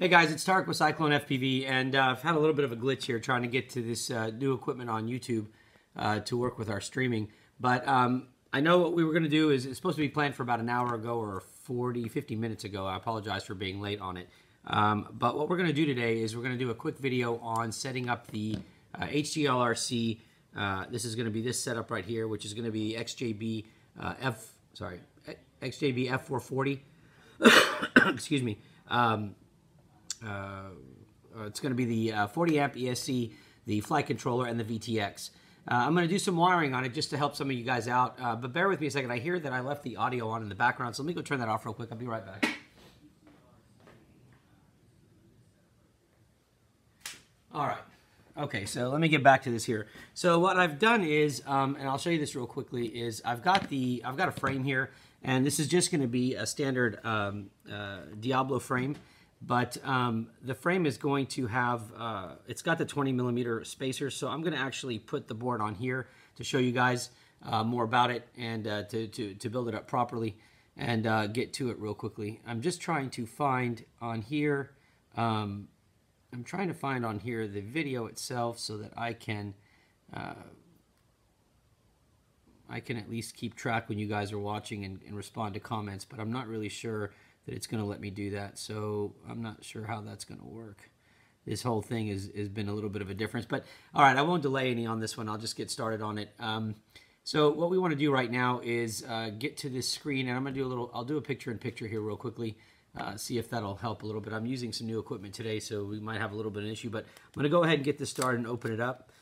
Hey guys, it's Tarek with Cyclone FPV, and uh, I've had a little bit of a glitch here trying to get to this uh, new equipment on YouTube uh, to work with our streaming. But um, I know what we were going to do is it's supposed to be planned for about an hour ago or 40, 50 minutes ago. I apologize for being late on it. Um, but what we're going to do today is we're going to do a quick video on setting up the HGLRC. Uh, uh, this is going to be this setup right here, which is going to be XJB uh, F, sorry, XJB F440. Excuse me. Um, uh, it's going to be the uh, 40 amp ESC, the flight controller, and the VTX. Uh, I'm going to do some wiring on it just to help some of you guys out, uh, but bear with me a second. I hear that I left the audio on in the background, so let me go turn that off real quick. I'll be right back. All right. Okay, so let me get back to this here. So what I've done is, um, and I'll show you this real quickly, is I've got the I've got a frame here, and this is just going to be a standard um, uh, Diablo frame. But um, the frame is going to have, uh, it's got the 20 millimeter spacer. So I'm going to actually put the board on here to show you guys uh, more about it and uh, to, to, to, build it up properly and uh, get to it real quickly. I'm just trying to find on here, um, I'm trying to find on here the video itself so that I can, uh, I can at least keep track when you guys are watching and, and respond to comments, but I'm not really sure that it's going to let me do that. So I'm not sure how that's going to work. This whole thing has, has been a little bit of a difference. But all right, I won't delay any on this one. I'll just get started on it. Um, so what we want to do right now is uh, get to this screen, and I'm going to do a little, I'll do a picture-in-picture -picture here real quickly, uh, see if that'll help a little bit. I'm using some new equipment today, so we might have a little bit of an issue, but I'm going to go ahead and get this started and open it up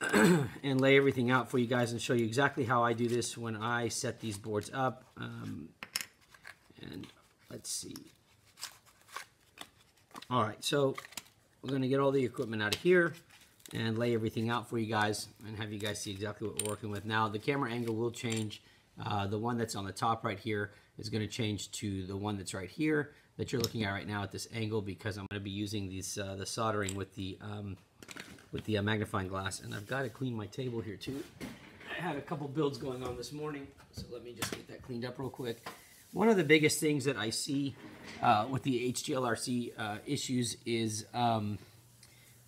and lay everything out for you guys and show you exactly how I do this when I set these boards up. Um, and let's see. All right, so we're going to get all the equipment out of here and lay everything out for you guys and have you guys see exactly what we're working with. Now, the camera angle will change. Uh, the one that's on the top right here is going to change to the one that's right here that you're looking at right now at this angle because I'm going to be using these uh, the soldering with the um, with the uh, magnifying glass. And I've got to clean my table here too. I had a couple builds going on this morning, so let me just get that cleaned up real quick. One of the biggest things that I see uh, with the HGLRC uh, issues is um,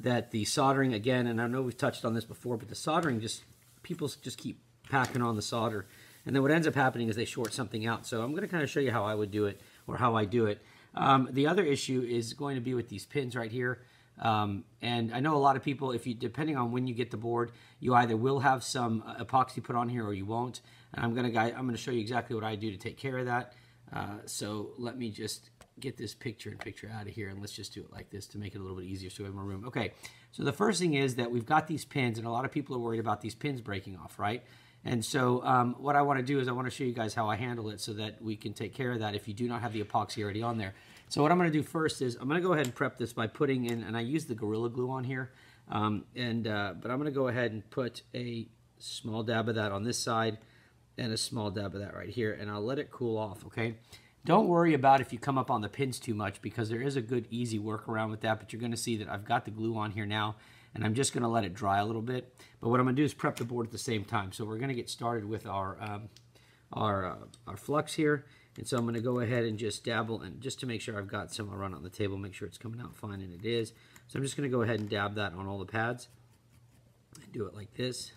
that the soldering, again, and I know we've touched on this before, but the soldering just, people just keep packing on the solder. And then what ends up happening is they short something out. So I'm going to kind of show you how I would do it or how I do it. Um, the other issue is going to be with these pins right here. Um, and I know a lot of people, if you depending on when you get the board, you either will have some uh, epoxy put on here or you won't. And I'm gonna I'm gonna show you exactly what I do to take care of that. Uh, so let me just get this picture and picture out of here and let's just do it like this to make it a little bit easier so we have more room. Okay, so the first thing is that we've got these pins and a lot of people are worried about these pins breaking off, right? And so um, what I want to do is I want to show you guys how I handle it so that we can take care of that if you do not have the epoxy already on there. So what I'm going to do first is I'm going to go ahead and prep this by putting in, and I use the Gorilla Glue on here, um, and uh, but I'm going to go ahead and put a small dab of that on this side and a small dab of that right here, and I'll let it cool off, okay? Don't worry about if you come up on the pins too much because there is a good easy workaround with that, but you're going to see that I've got the glue on here now, and I'm just to let it dry a little bit. But what I'm going to do is prep the board at the same time. So we're going to get started with our, um, our, uh, our flux here. And so I'm going to go ahead and just dabble, and just to make sure I've got some, I'll run on the table, make sure it's coming out fine, and it is. So I'm just going to go ahead and dab that on all the pads. And do it like this.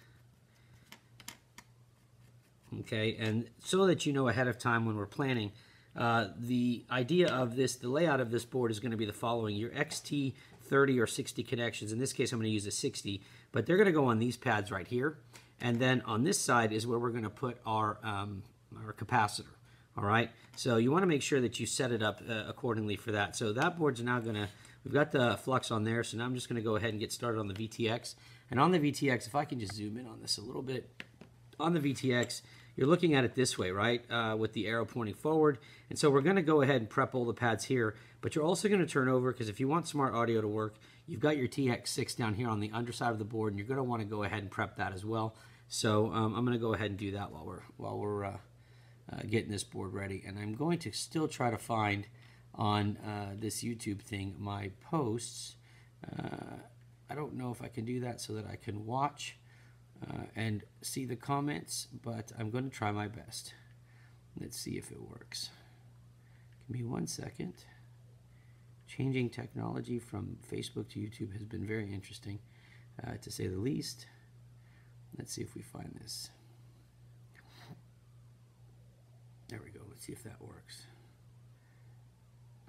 Okay, and so that you know ahead of time when we're planning, uh, the idea of this, the layout of this board is going to be the following. Your XT 30 or 60 connections, in this case I'm going to use a 60, but they're going to go on these pads right here. And then on this side is where we're going to put our, um, our capacitor. All right, so you want to make sure that you set it up uh, accordingly for that. So that board's now going to, we've got the flux on there, so now I'm just going to go ahead and get started on the VTX. And on the VTX, if I can just zoom in on this a little bit, on the VTX, you're looking at it this way, right, uh, with the arrow pointing forward. And so we're going to go ahead and prep all the pads here, but you're also going to turn over, because if you want smart audio to work, you've got your TX6 down here on the underside of the board, and you're going to want to go ahead and prep that as well. So um, I'm going to go ahead and do that while we're, while we're uh, uh, getting this board ready. And I'm going to still try to find on uh, this YouTube thing my posts. Uh, I don't know if I can do that so that I can watch uh, and see the comments, but I'm going to try my best. Let's see if it works. Give me one second. Changing technology from Facebook to YouTube has been very interesting, uh, to say the least. Let's see if we find this. There we go. Let's see if that works.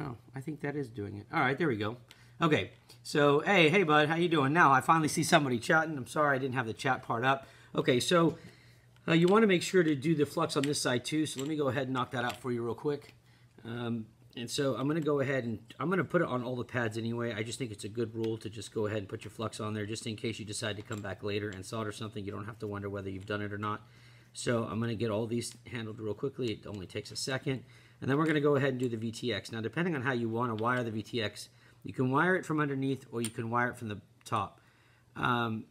Oh, I think that is doing it. All right, there we go. Okay, so hey, hey, bud, how you doing? Now I finally see somebody chatting. I'm sorry I didn't have the chat part up. Okay, so uh, you want to make sure to do the flux on this side too. So let me go ahead and knock that out for you real quick. Um, and so I'm going to go ahead and I'm going to put it on all the pads anyway. I just think it's a good rule to just go ahead and put your flux on there just in case you decide to come back later and solder something. You don't have to wonder whether you've done it or not. So I'm going to get all these handled real quickly. It only takes a second. And then we're going to go ahead and do the VTX. Now, depending on how you want to wire the VTX, you can wire it from underneath or you can wire it from the top. Um,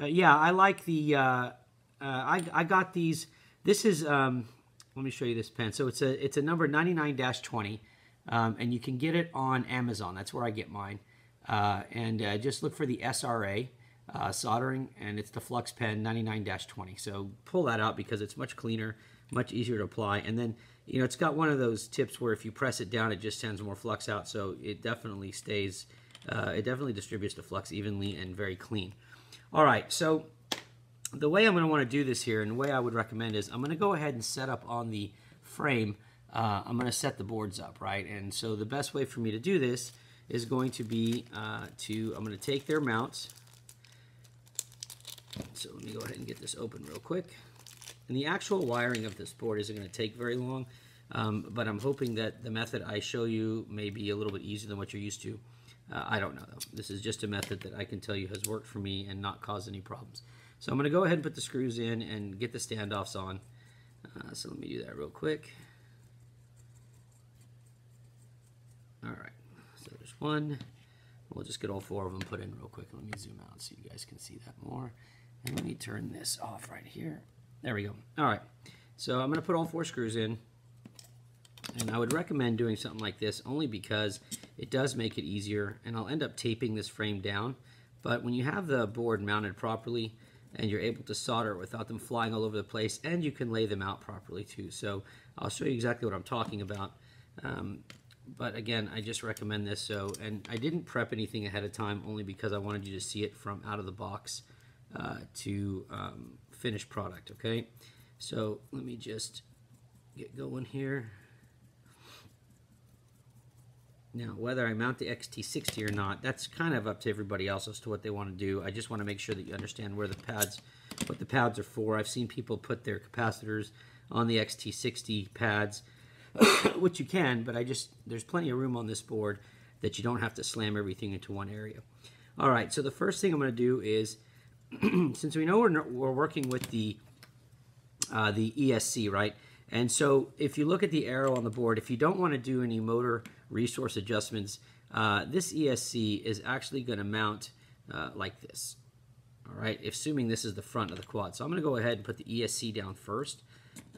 uh, yeah, I like the, uh, uh, I, I got these, this is, um, let me show you this pen. So it's a, it's a number 99-20, um, and you can get it on Amazon. That's where I get mine. Uh, and uh, just look for the SRA uh, soldering, and it's the Flux Pen 99-20. So pull that out because it's much cleaner, much easier to apply. And then, you know, it's got one of those tips where if you press it down, it just sends more flux out. So it definitely stays, uh, it definitely distributes the flux evenly and very clean. All right, so the way I'm going to want to do this here, and the way I would recommend is I'm going to go ahead and set up on the frame, uh, I'm going to set the boards up, right? And so the best way for me to do this is going to be uh, to, I'm going to take their mounts, so let me go ahead and get this open real quick. And the actual wiring of this board isn't going to take very long, um, but I'm hoping that the method I show you may be a little bit easier than what you're used to. Uh, I don't know though. This is just a method that I can tell you has worked for me and not caused any problems. So I'm going to go ahead and put the screws in and get the standoffs on. Uh, so let me do that real quick. All right, so there's one. We'll just get all four of them put in real quick. Let me zoom out so you guys can see that more. And let me turn this off right here. There we go. All right. So I'm going to put all four screws in. And I would recommend doing something like this only because it does make it easier. And I'll end up taping this frame down. But when you have the board mounted properly and you're able to solder without them flying all over the place, and you can lay them out properly too. So I'll show you exactly what I'm talking about. Um, but again, I just recommend this. So, and I didn't prep anything ahead of time only because I wanted you to see it from out of the box uh, to um, finished product, okay? So let me just get going here. Now, whether I mount the XT60 or not, that's kind of up to everybody else as to what they want to do. I just want to make sure that you understand where the pads, what the pads are for. I've seen people put their capacitors on the XT60 pads, which you can, but I just, there's plenty of room on this board that you don't have to slam everything into one area. All right, so the first thing I'm going to do is since we know we're, we're working with the uh, the ESC, right? And so if you look at the arrow on the board, if you don't want to do any motor resource adjustments, uh, this ESC is actually going to mount uh, like this. All right, assuming this is the front of the quad. So I'm going to go ahead and put the ESC down first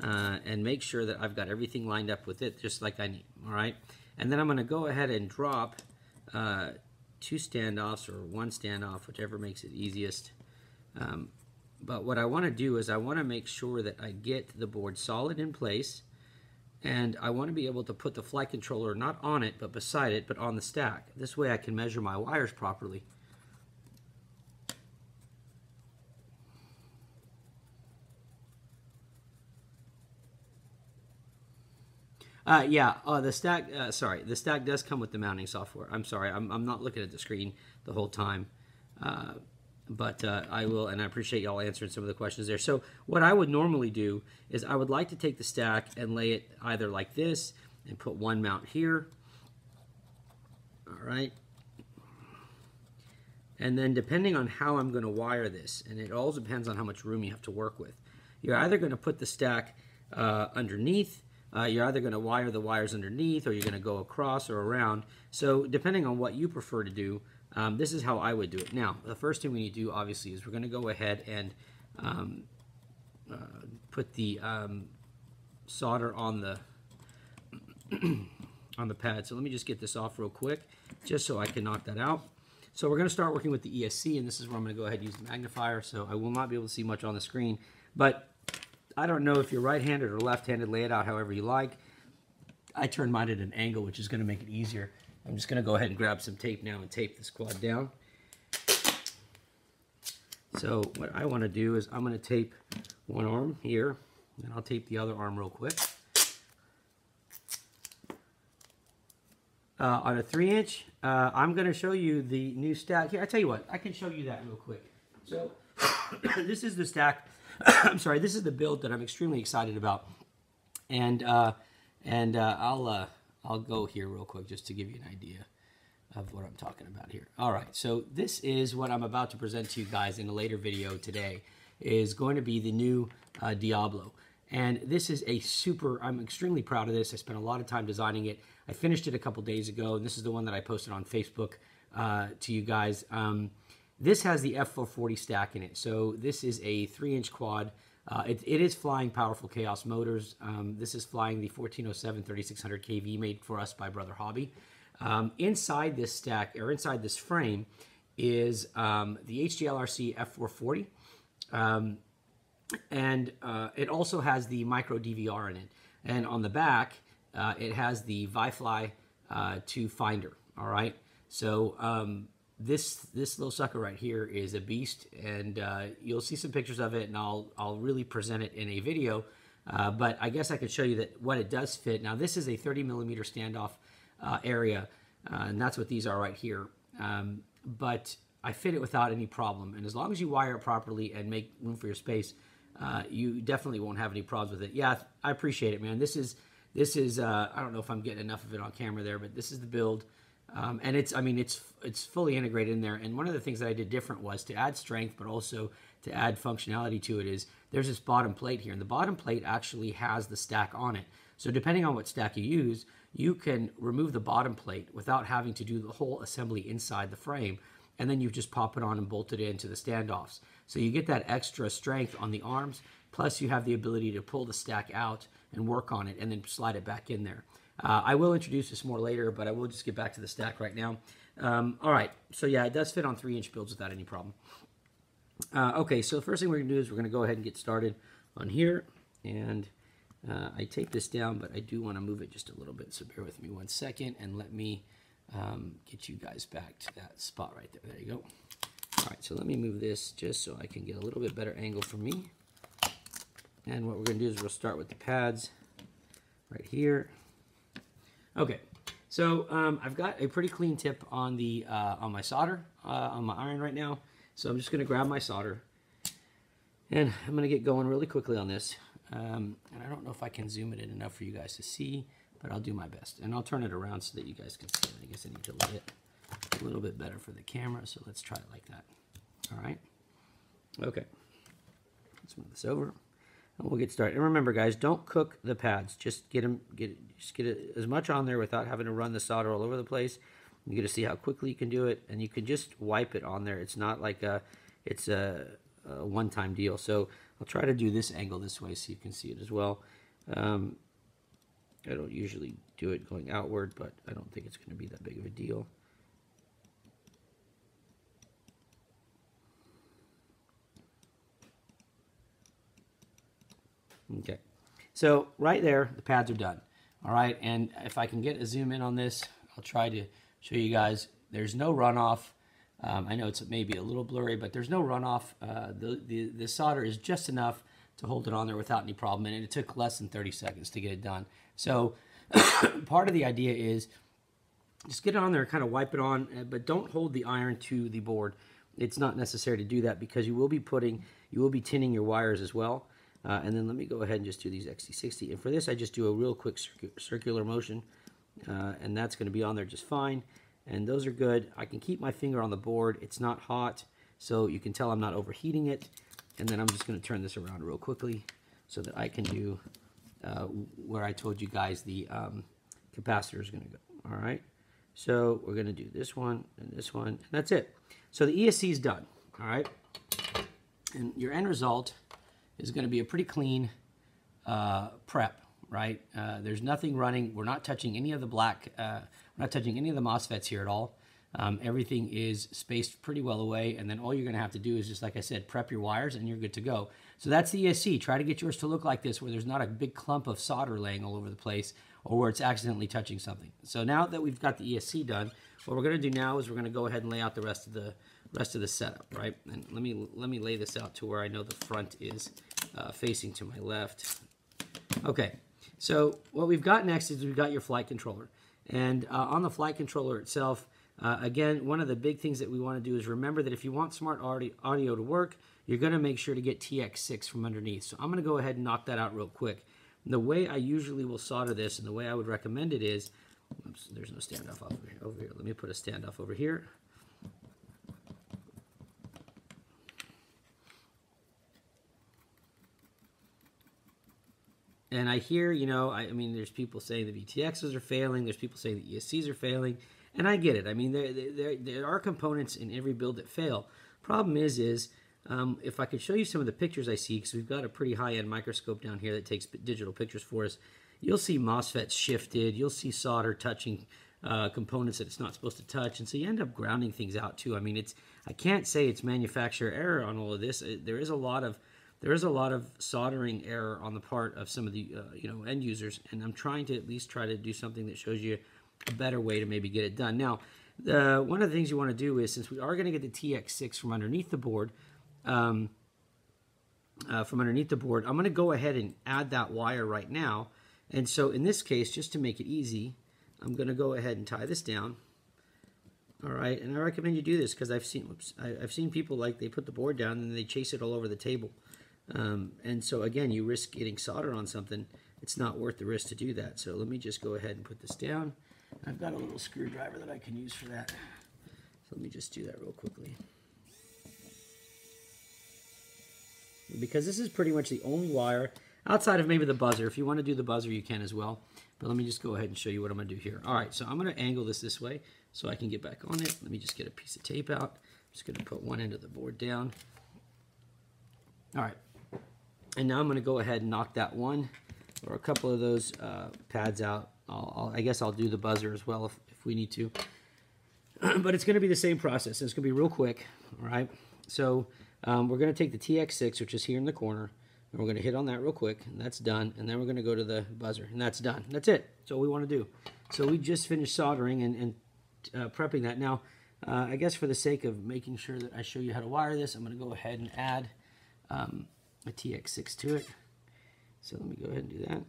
uh, and make sure that I've got everything lined up with it just like I need. All right, and then I'm going to go ahead and drop uh, two standoffs or one standoff, whichever makes it easiest. Um, but what I want to do is I want to make sure that I get the board solid in place and I want to be able to put the flight controller not on it but beside it but on the stack. This way I can measure my wires properly. Uh, yeah, uh, the stack, uh, sorry, the stack does come with the mounting software. I'm sorry, I'm, I'm not looking at the screen the whole time. But uh, I will, and I appreciate y'all answering some of the questions there. So what I would normally do is I would like to take the stack and lay it either like this and put one mount here. All right. And then depending on how I'm going to wire this, and it all depends on how much room you have to work with, you're either going to put the stack uh, underneath, uh, you're either going to wire the wires underneath, or you're going to go across or around. So depending on what you prefer to do, um, this is how I would do it. Now, the first thing we need to do, obviously, is we're going to go ahead and um, uh, put the um, solder on the on the pad. So let me just get this off real quick, just so I can knock that out. So we're going to start working with the ESC, and this is where I'm going to go ahead and use the magnifier, so I will not be able to see much on the screen. But I don't know if you're right-handed or left-handed, lay it out however you like. I turn mine at an angle, which is going to make it easier. I'm just going to go ahead and grab some tape now and tape this quad down. So what I want to do is I'm going to tape one arm here, and I'll tape the other arm real quick. Uh, on a three inch, uh, I'm going to show you the new stack. Here, I tell you what, I can show you that real quick. So this is the stack. I'm sorry, this is the build that I'm extremely excited about. And uh, and uh, I'll uh, I'll go here real quick just to give you an idea of what I'm talking about here. All right, so this is what I'm about to present to you guys in a later video today is going to be the new uh, Diablo. And this is a super, I'm extremely proud of this. I spent a lot of time designing it. I finished it a couple days ago, and this is the one that I posted on Facebook uh, to you guys. Um, this has the F440 stack in it. So this is a three inch quad. Uh, it, it is flying powerful Chaos motors. Um, this is flying the 1407 3600 kV made for us by Brother Hobby. Um, inside this stack, or inside this frame, is um, the HGLRC F440. Um, and uh, it also has the micro DVR in it. And on the back, uh, it has the ViFly uh, 2 Finder. All right. So um, this this little sucker right here is a beast, and uh, you'll see some pictures of it, and I'll I'll really present it in a video. Uh, but I guess I could show you that what it does fit. Now this is a 30 millimeter standoff uh, area, and that's what these are right here. Um, but I fit it without any problem, and as long as you wire it properly and make room for your space, uh, you definitely won't have any problems with it. Yeah, I appreciate it, man. This is this is uh, I don't know if I'm getting enough of it on camera there, but this is the build, um, and it's I mean it's it's fully integrated in there. And one of the things that I did different was to add strength, but also to add functionality to it. Is there's this bottom plate here, and the bottom plate actually has the stack on it. So depending on what stack you use, you can remove the bottom plate without having to do the whole assembly inside the frame and then you just pop it on and bolt it into the standoffs. So you get that extra strength on the arms, plus you have the ability to pull the stack out and work on it and then slide it back in there. Uh, I will introduce this more later, but I will just get back to the stack right now. Um, all right, so yeah, it does fit on 3-inch builds without any problem. Uh, okay, so the first thing we're to do is we're going to go ahead and get started on here. And uh, I take this down, but I do want to move it just a little bit, so bear with me one second and let me um, get you guys back to that spot right there. There you go. All right, so let me move this just so I can get a little bit better angle for me. And what we're going to do is we'll start with the pads right here. Okay, so um, I've got a pretty clean tip on the uh, on my solder uh, on my iron right now. So I'm just going to grab my solder and I'm going to get going really quickly on this. Um, and I don't know if I can zoom it in enough for you guys to see but I'll do my best. And I'll turn it around so that you guys can see it. I guess I need to lay it a little bit better for the camera, so let's try it like that. All right. Okay. Let's move this over. And we'll get started. And remember, guys, don't cook the pads. Just get them, get just get it as much on there without having to run the solder all over the place. You get to see how quickly you can do it, and you can just wipe it on there. It's not like a, it's a, a one-time deal. So I'll try to do this angle this way so you can see it as well. Um, I don't usually do it going outward, but I don't think it's going to be that big of a deal. Okay, so right there, the pads are done. All right, and if I can get a zoom in on this, I'll try to show you guys. There's no runoff. Um, I know it's maybe a little blurry, but there's no runoff. Uh, the, the, the solder is just enough to hold it on there without any problem, and it took less than 30 seconds to get it done. So part of the idea is just get it on there, kind of wipe it on, uh, but don't hold the iron to the board. It's not necessary to do that because you will be putting, you will be tinning your wires as well. Uh, and then let me go ahead and just do these XT60. And for this, I just do a real quick circu circular motion, uh, and that's going to be on there just fine. And those are good. I can keep my finger on the board. It's not hot, so you can tell I'm not overheating it. And then I'm just going to turn this around real quickly so that I can do uh, where I told you guys the um, capacitor is going to go. All right. So we're going to do this one and this one, and that's it. So the ESC is done. All right. And your end result is going to be a pretty clean uh, prep, right? Uh, there's nothing running. We're not touching any of the black. Uh, we're not touching any of the MOSFETs here at all. Um, everything is spaced pretty well away, and then all you're going to have to do is just, like I said, prep your wires, and you're good to go. So that's the ESC. Try to get yours to look like this, where there's not a big clump of solder laying all over the place, or where it's accidentally touching something. So now that we've got the ESC done, what we're going to do now is we're going to go ahead and lay out the rest of the rest of the setup, right? And let me let me lay this out to where I know the front is uh, facing to my left. Okay, so what we've got next is we've got your flight controller. And uh, on the flight controller itself, uh, again, one of the big things that we want to do is remember that if you want smart audio to work, you're going to make sure to get TX6 from underneath. So I'm going to go ahead and knock that out real quick. The way I usually will solder this and the way I would recommend it is, oops, there's no standoff over here, over here. Let me put a standoff over here. And I hear, you know, I, I, mean, there's people saying the VTXs are failing. There's people saying the ESCs are failing. And I get it. I mean, there, there, there are components in every build that fail. Problem is, is um, if I could show you some of the pictures I see, because we've got a pretty high-end microscope down here that takes digital pictures for us, you'll see MOSFETs shifted. You'll see solder touching uh, components that it's not supposed to touch. And so you end up grounding things out, too. I mean, it's I can't say it's manufacturer error on all of this. There is a lot of there is a lot of soldering error on the part of some of the uh, you know end users, and I'm trying to at least try to do something that shows you a better way to maybe get it done. Now, the, one of the things you want to do is since we are going to get the TX6 from underneath the board, um, uh, from underneath the board, I'm going to go ahead and add that wire right now. And so in this case, just to make it easy, I'm going to go ahead and tie this down. All right, and I recommend you do this because I've seen I, have seen people like they put the board down and they chase it all over the table. Um, and so again, you risk getting solder on something. It's not worth the risk to do that. So let me just go ahead and put this down. I've got a little screwdriver that I can use for that. So let me just do that real quickly. Because this is pretty much the only wire outside of maybe the buzzer. If you want to do the buzzer, you can as well. But let me just go ahead and show you what I'm going to do here. All right, so I'm going to angle this this way so I can get back on it. Let me just get a piece of tape out. I'm just going to put one end of the board down. All right, and now I'm going to go ahead and knock that one or a couple of those uh, pads out. I'll, I'll, i guess I'll do the buzzer as well if, if we need to. but it's going to be the same process. It's going to be real quick, all right? So um, we're going to take the TX6, which is here in the corner, and we're going to hit on that real quick, and that's done. And then we're going to go to the buzzer, and that's done. That's it. That's all we want to do. So we just finished soldering and, and uh, prepping that. Now, uh, I guess for the sake of making sure that I show you how to wire this, I'm going to go ahead and add um, a TX6 to it. So let me go ahead and do that.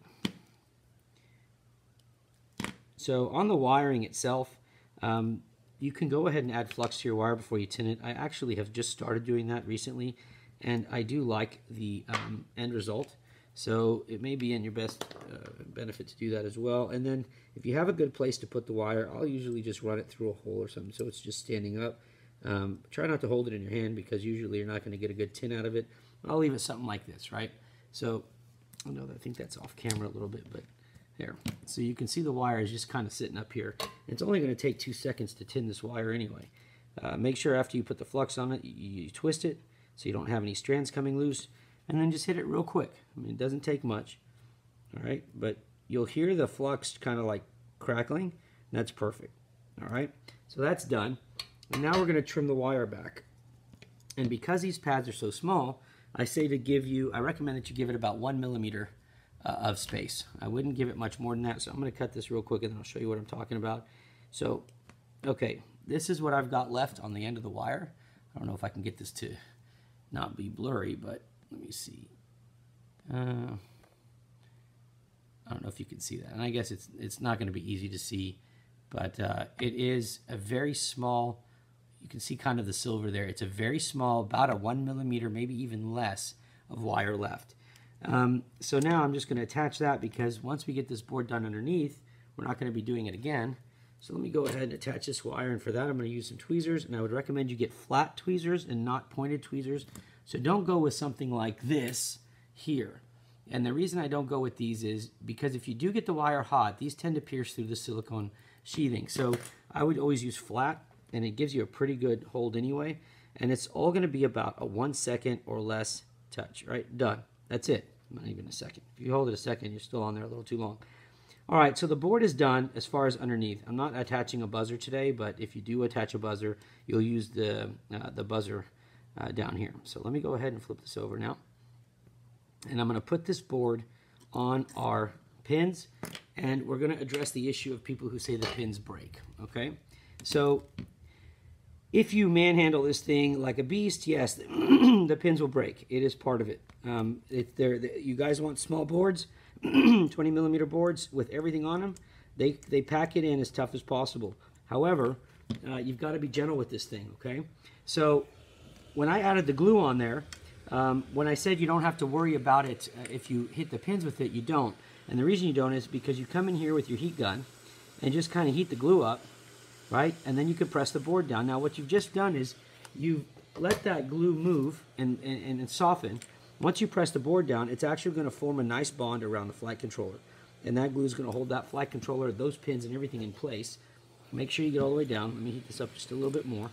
So on the wiring itself, um, you can go ahead and add flux to your wire before you tin it. I actually have just started doing that recently, and I do like the um, end result. So it may be in your best uh, benefit to do that as well. And then if you have a good place to put the wire, I'll usually just run it through a hole or something so it's just standing up. Um, try not to hold it in your hand because usually you're not going to get a good tin out of it. I'll leave it something like this, right? So I know that I think that's off camera a little bit, but there. So you can see the wire is just kind of sitting up here. It's only going to take two seconds to tin this wire anyway. Uh, make sure after you put the flux on it, you, you, twist it so you don't have any strands coming loose, and then just hit it real quick. I mean, it doesn't take much, all right? But you'll hear the flux kind of like crackling. that's perfect, all right? So that's done. And now we're going to trim the wire back. And because these pads are so small, I say to give you, I recommend that you give it about one millimeter uh, of space. I wouldn't give it much more than that, so I'm going to cut this real quick and then I'll show you what I'm talking about. So, okay, this is what I've got left on the end of the wire. I don't know if I can get this to not be blurry, but let me see. Uh, I don't know if you can see that. And I guess it's, it's not going to be easy to see, but uh, it is a very small you can see kind of the silver there. It's a very small, about a one millimeter, maybe even less of wire left. Um, so now I'm just going to attach that because once we get this board done underneath, we're not going to be doing it again. So let me go ahead and attach this wire, and for that I'm going to use some tweezers, and I would recommend you get flat tweezers and not pointed tweezers. So don't go with something like this here. And the reason I don't go with these is because if you do get the wire hot, these tend to pierce through the silicone sheathing. So I would always use flat and it gives you a pretty good hold anyway. And it's all going to be about a one second or less touch, right? Done. That's it. Not even a second. If you hold it a second, you're still on there a little too long. All right, so the board is done as far as underneath. I'm not attaching a buzzer today, but if you do attach a buzzer, you'll use the, uh, the buzzer uh, down here. So let me go ahead and flip this over now. And I'm going to put this board on our pins, and we're going to address the issue of people who say the pins break. Okay, so if you manhandle this thing like a beast, yes, the pins will break. It is part of it. Um, it there, you guys want small boards, 20 millimeter boards with everything on them. They they pack it in as tough as possible. However, uh, you've got to be gentle with this thing. Okay, so when I added the glue on there, um, when I said you don't have to worry about it uh, if you hit the pins with it, you don't. And the reason you don't is because you come in here with your heat gun and just kind of heat the glue up, right? And then you can press the board down. Now what you've just done is you let that glue move and, and, and soften. Once you press the board down, it's actually going to form a nice bond around the flight controller. And that glue is going to hold that flight controller, those pins and everything in place. Make sure you get all the way down. Let me heat this up just a little bit more.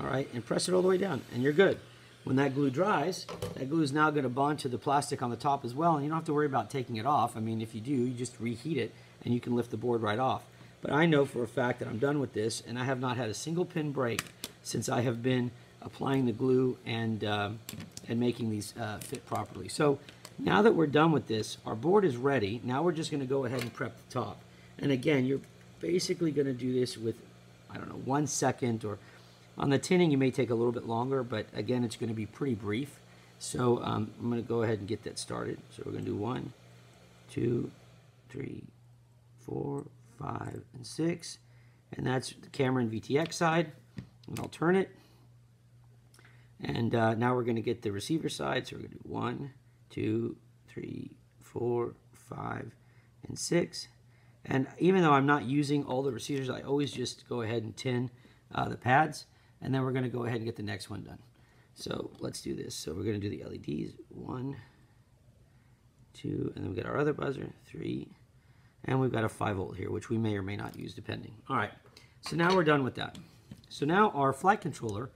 All right, and press it all the way down, and you're good. When that glue dries, that glue is now going to bond to the plastic on the top as well, and you don't have to worry about taking it off. I mean, if you do, you just reheat it, and you can lift the board right off. But I know for a fact that I'm done with this, and I have not had a single pin break since I have been applying the glue and, uh, and making these uh, fit properly. So now that we're done with this, our board is ready. Now we're just going to go ahead and prep the top. And again, you're basically going to do this with, I don't know, one second or on the tinning, you may take a little bit longer, but again, it's going to be pretty brief. So um, I'm going to go ahead and get that started. So we're going to do one, two, three, four, five, and six. And that's the cam and VTX side. And I'll turn it. And uh, now we're going to get the receiver side. So we're going to do one, two, three, four, five, and six. And even though I'm not using all the receivers, I always just go ahead and tin uh, the pads and then we're going to go ahead and get the next one done. So let's do this. So we're going to do the LEDs. One, two, and then we got our other buzzer. Three, and we've got a 5 volt here, which we may or may not use depending. All right, so now we're done with that. So now our flight controller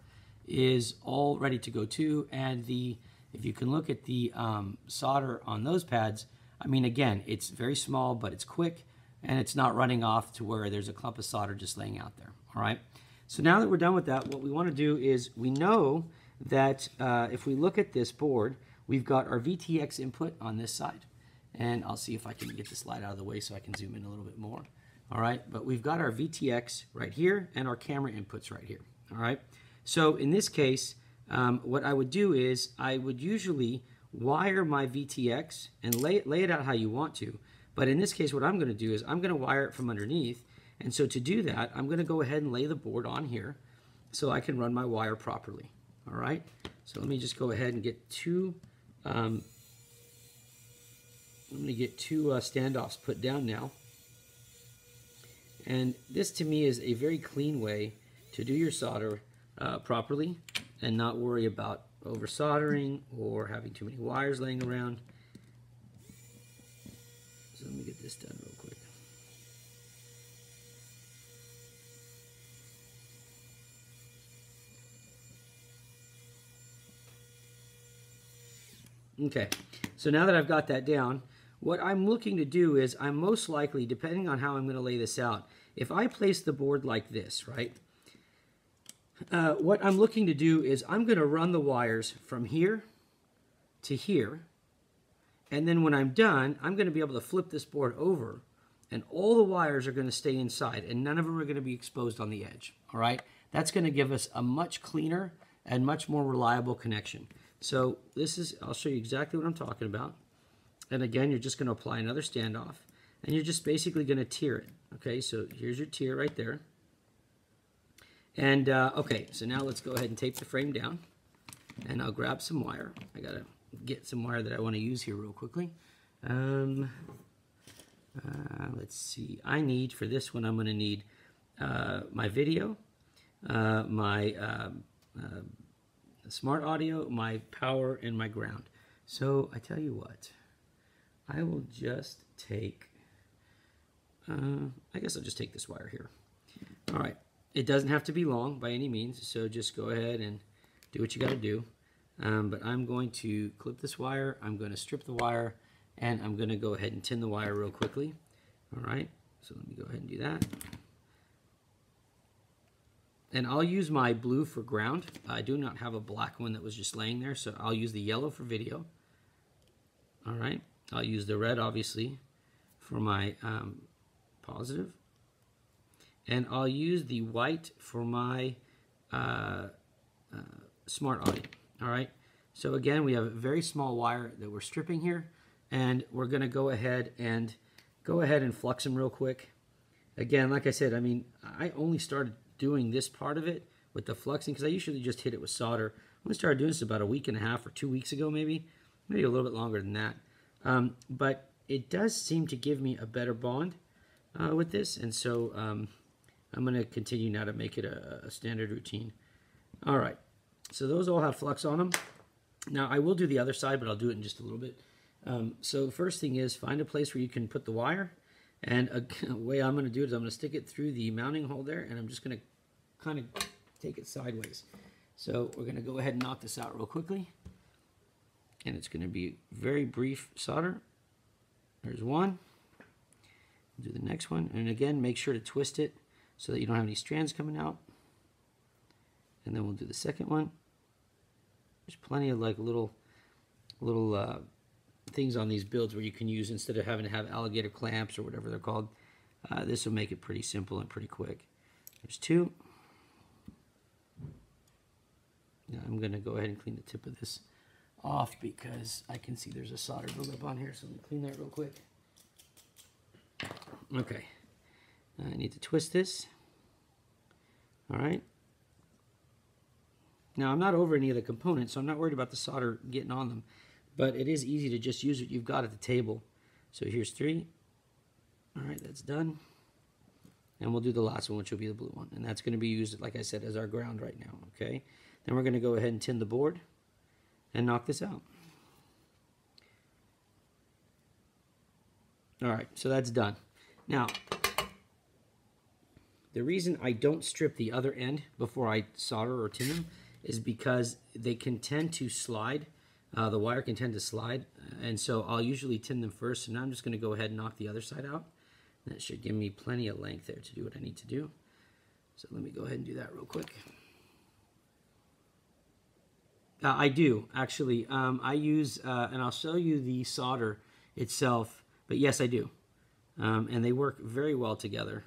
is all ready to go too, and the if you can look at the um, solder on those pads, I mean, again, it's very small, but it's quick, and it's not running off to where there's a clump of solder just laying out there, all right? So now that we're done with that, what we want to do is we know that uh, if we look at this board, we've got our VTX input on this side. And I'll see if I can get this light out of the way so I can zoom in a little bit more. All right, but we've got our VTX right here and our camera inputs right here. All right, so in this case, um, what I would do is I would usually wire my VTX and lay it, lay it out how you want to. But in this case, what I'm going to do is I'm going to wire it from underneath and so to do that, I'm going to go ahead and lay the board on here so I can run my wire properly. All right, so let me just go ahead and get two, um, I'm going to get two uh, standoffs put down now. And this to me is a very clean way to do your solder uh, properly and not worry about over soldering or having too many wires laying around. So let me get this done real quick. Okay, so now that I've got that down, what I'm looking to do is I'm most likely, depending on how I'm going to lay this out, if I place the board like this, right, uh, what I'm looking to do is I'm going to run the wires from here to here, and then when I'm done, I'm going to be able to flip this board over, and all the wires are going to stay inside, and none of them are going to be exposed on the edge, all right? That's going to give us a much cleaner and much more reliable connection. So this is, I'll show you exactly what I'm talking about. And again, you're just going to apply another standoff. And you're just basically going to tier it. Okay, so here's your tier right there. And, uh, okay, so now let's go ahead and tape the frame down. And I'll grab some wire. I got to get some wire that I want to use here real quickly. Um, uh, let's see. I need, for this one, I'm going to need uh, my video, uh, my um, uh, smart audio, my power, and my ground. So I tell you what, I will just take, uh, I guess I'll just take this wire here. All right, it doesn't have to be long by any means, so just go ahead and do what you got to do. Um, but I'm going to clip this wire, I'm going to strip the wire, and I'm going to go ahead and tin the wire real quickly. All right, so let me go ahead and do that. And I'll use my blue for ground. I do not have a black one that was just laying there, so I'll use the yellow for video. All right. I'll use the red, obviously, for my um, positive. And I'll use the white for my uh, uh, smart audio. All right. So again, we have a very small wire that we're stripping here. And we're to go ahead and go ahead and flux them real quick. Again, like I said, I mean, I only started doing this part of it with the fluxing because I usually just hit it with solder. I started doing this about a week and a half or two weeks ago, maybe, maybe a little bit longer than that. Um, but it does seem to give me a better bond uh, with this, and so um, I'm going to continue now to make it a, a, standard routine. All right, so those all have flux on them. Now I will do the other side, but I'll do it in just a little bit. Um, so first thing is find a place where you can put the wire, and a, a way I'm going to do it is I'm going to stick it through the mounting hole there, and I'm just going to kind of take it sideways. So we're going to go ahead and knock this out real quickly. And it's going to be very brief solder. There's one. Do the next one. And again, make sure to twist it so that you don't have any strands coming out. And then we'll do the second one. There's plenty of like little little uh, things on these builds where you can use instead of having to have alligator clamps or whatever they're called. Uh, this will make it pretty simple and pretty quick. There's two. Now I'm going to go ahead and clean the tip of this off because I can see there's a solder buildup on here. So let me clean that real quick. Okay. I need to twist this. All right. Now I'm not over any of the components, so I'm not worried about the solder getting on them. But it is easy to just use what you've got at the table. So here's three. All right, that's done. And we'll do the last one, which will be the blue one. And that's going to be used, like I said, as our ground right now, okay? Then we're going to go ahead and tin the board and knock this out. All right, so that's done. Now, the reason I don't strip the other end before I solder or tin them is because they can tend to slide. Uh, the wire can tend to slide, and so I'll usually tin them first. So now I'm just going to go ahead and knock the other side out. That should give me plenty of length there to do what I need to do. So let me go ahead and do that real quick. Uh, I do, actually. Um, I use, uh, and I'll show you the solder itself, but yes, I do. Um, and they work very well together.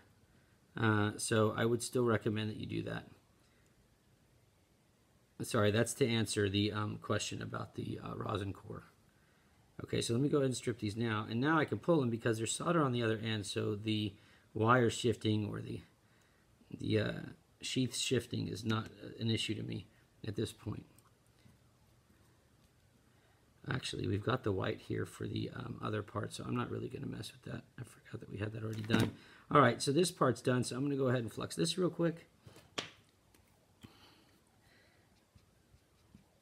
Uh, so I would still recommend that you do that. Sorry, that's to answer the um, question about the uh, rosin core. Okay, so let me go ahead and strip these now. And now I can pull them because there's solder on the other end, so the wire shifting or the, the uh, sheath shifting is not an issue to me at this point. Actually, we've got the white here for the um, other part, so I'm not really going to mess with that. I forgot that we had that already done. All right, so this part's done, so I'm going to go ahead and flux this real quick.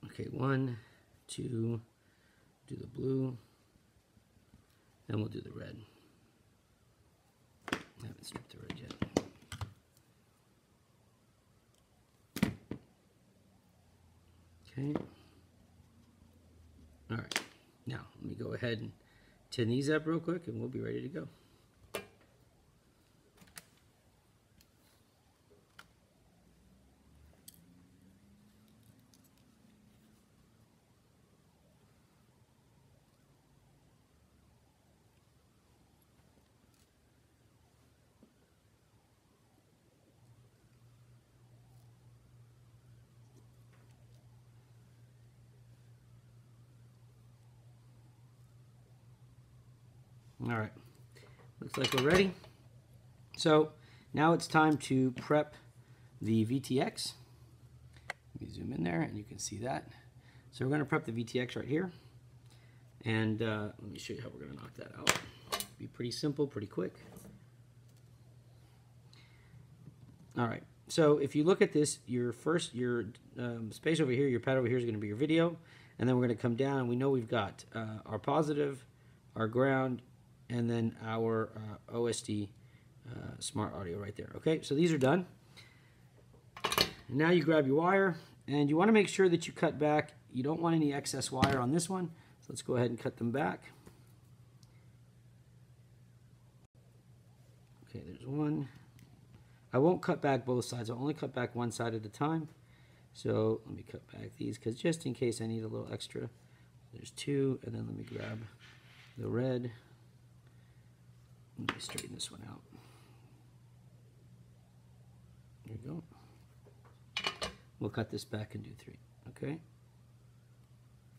Okay, one, two, do the blue, then we'll do the red. I haven't stripped the red yet. Okay. All right, now let me go ahead and tin these up real quick and we'll be ready to go. All right, looks like we're ready. So now it's time to prep the VTX. Let me zoom in there and you can see that. So we're gonna prep the VTX right here. And uh, let me show you how we're gonna knock that out. Be pretty simple, pretty quick. All right, so if you look at this, your first, your um, space over here, your pad over here is gonna be your video. And then we're gonna come down and we know we've got uh, our positive, our ground, and then our uh, OSD uh, smart audio right there. Okay, so these are done. Now you grab your wire and you want to make sure that you cut back. You don't want any excess wire on this one. So let's go ahead and cut them back. Okay, there's one. I won't cut back both sides. I'll only cut back one side at a time. So let me cut back these because just in case I need a little extra. There's two, and then let me grab the red. Let me straighten this one out. There you go. We'll cut this back and do three, okay?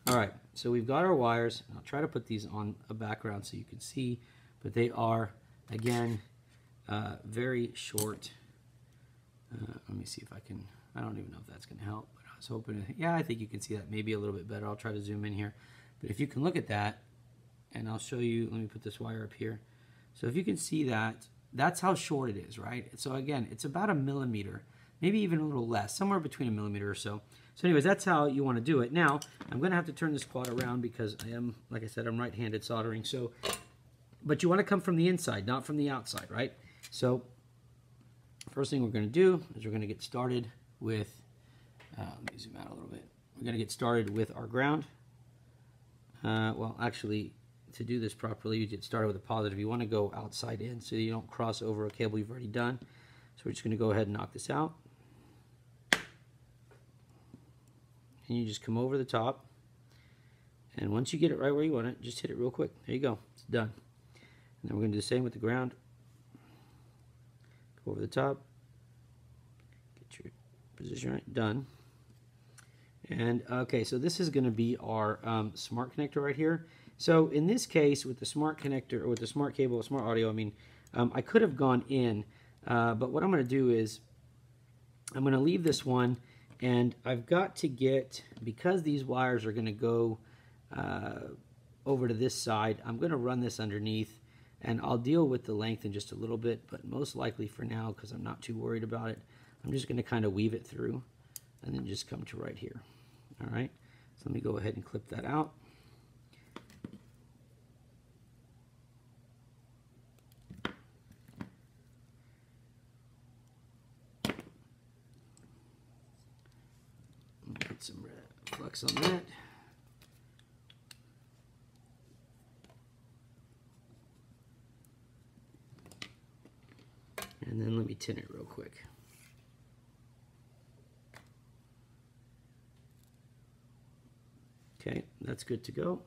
All right, so we've got our wires. I'll try to put these on a background so you can see, but they are, again, uh, very short. Uh, let me see if I can, I don't even know if that's gonna help, but I was hoping, to, yeah, I think you can see that maybe a little bit better. I'll try to zoom in here. But if you can look at that, and I'll show you, let me put this wire up here. So if you can see that, that's how short it is, right? So again, it's about a millimeter, maybe even a little less, somewhere between a millimeter or so. So anyways, that's how you want to do it. Now, I'm going to have to turn this quad around because I am, like I said, I'm right-handed soldering. So, but you want to come from the inside, not from the outside, right? So first thing we're going to do is we're going to get started with, uh, let me zoom out a little bit. We're going to get started with our ground. Uh, well, actually, to do this properly, you get started with a positive. You want to go outside in so you don't cross over a cable you've already done. So we're just going to go ahead and knock this out. And you just come over the top. And once you get it right where you want it, just hit it real quick. There you go. It's done. And then we're going to do the same with the ground. Go over the top. Get your position right. Done. And okay, so this is going to be our um, smart connector right here. So in this case, with the smart connector, or with the smart cable, smart audio, I mean, um, I could have gone in, uh, but what I'm going to do is I'm going to leave this one, and I've got to get, because these wires are going to go uh, over to this side, I'm going to run this underneath, and I'll deal with the length in just a little bit, but most likely for now, because I'm not too worried about it, I'm just going to kind of weave it through, and then just come to right here. All right, so let me go ahead and clip that out. Put some flux on that. And then let me tin it real quick. Okay, that's good to go.